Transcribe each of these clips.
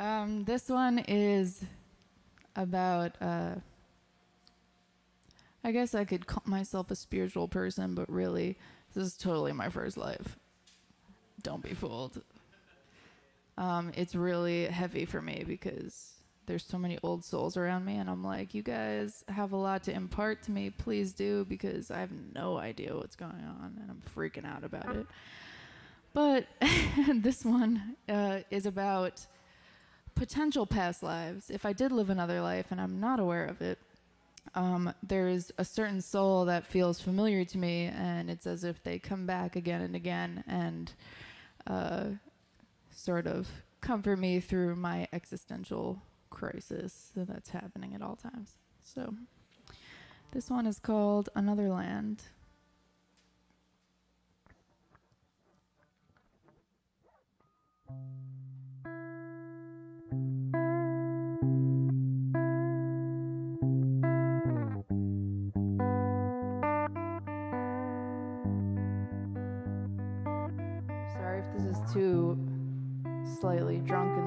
Um, this one is about. Uh, I guess I could call myself a spiritual person, but really, this is totally my first life. Don't be fooled. Um, it's really heavy for me because there's so many old souls around me, and I'm like, you guys have a lot to impart to me. Please do, because I have no idea what's going on, and I'm freaking out about it. But this one uh, is about potential past lives. If I did live another life and I'm not aware of it, um, there's a certain soul that feels familiar to me, and it's as if they come back again and again and uh, sort of comfort me through my existential crisis that's happening at all times. So, this one is called Another Land. Slightly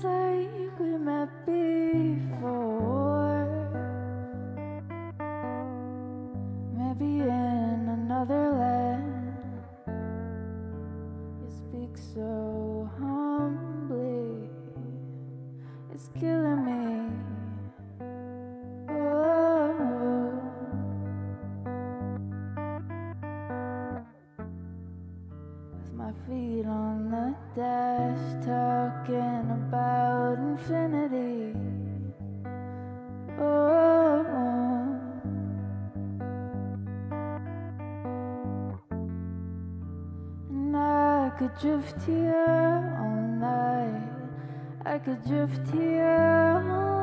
Feels like we met before, maybe in another land. You speak so humbly, it's killing infinity. Oh, oh, and I could drift here all night. I could drift here all.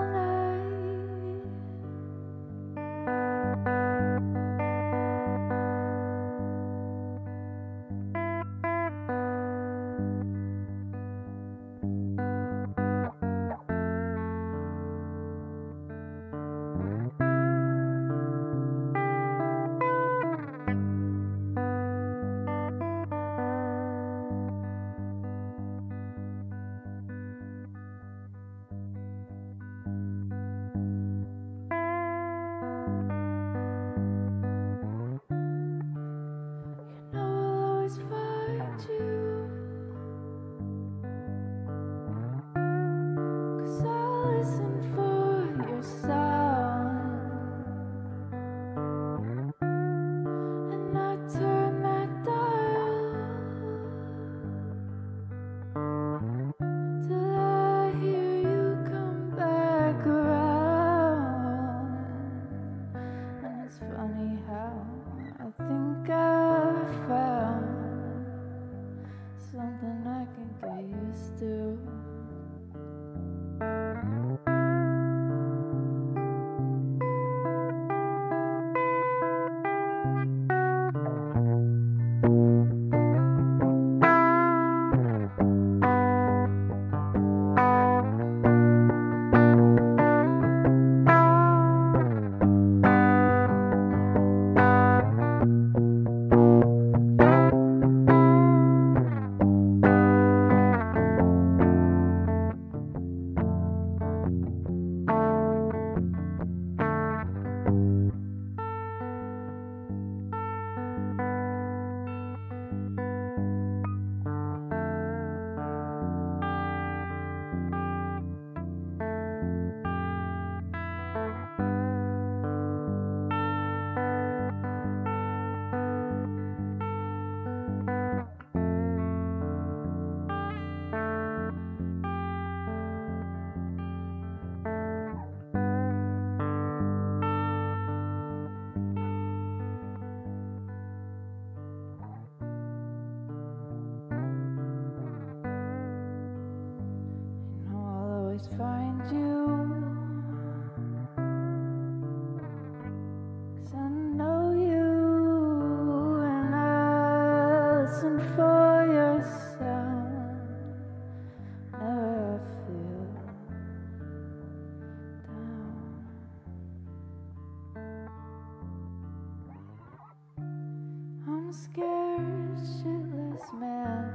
scared shitless man.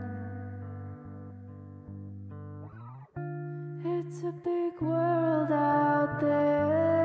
It's a big world out there.